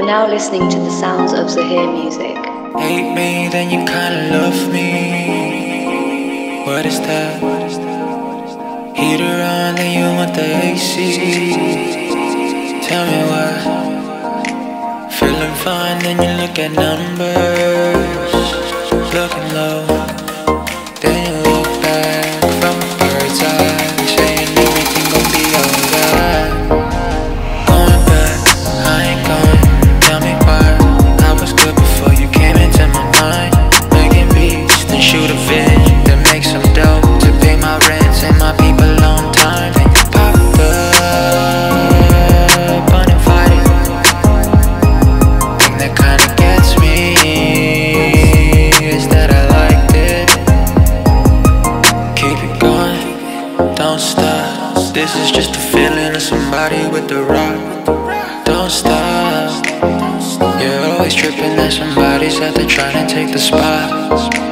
You're now listening to the sounds of Zaheer music. Hate me, then you kinda love me. What is that? Heater on, then you want the AC. Tell me why. Feeling fine, then you look at numbers. Looking low, This is just a feeling of somebody with the rock. Don't stop. You're always tripping that somebody's out there trying to take the spot.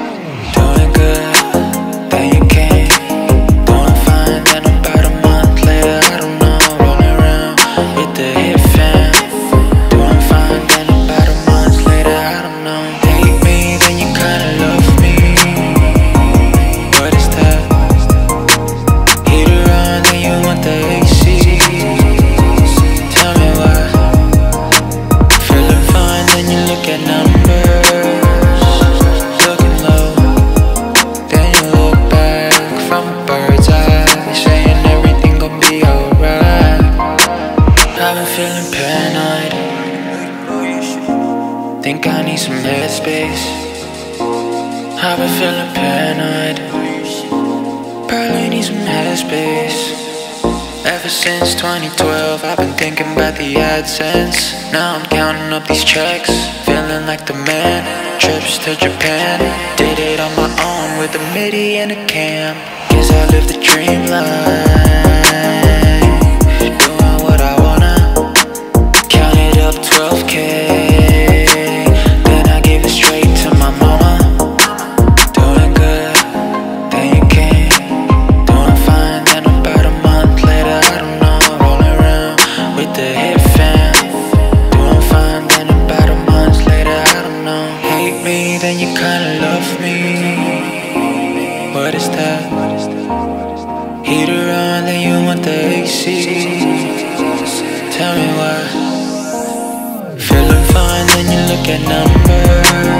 Been feeling paranoid. Think I need some headspace. I've been feeling paranoid. Probably need some headspace. Ever since 2012, I've been thinking about the AdSense. Now I'm counting up these checks, feeling like the man. Trips to Japan, did it on my own with a MIDI and a cam. Guess I live the dream life, What is that? Heater on, then you want the AC. Tell me why. Feeling fine, then you look at numbers.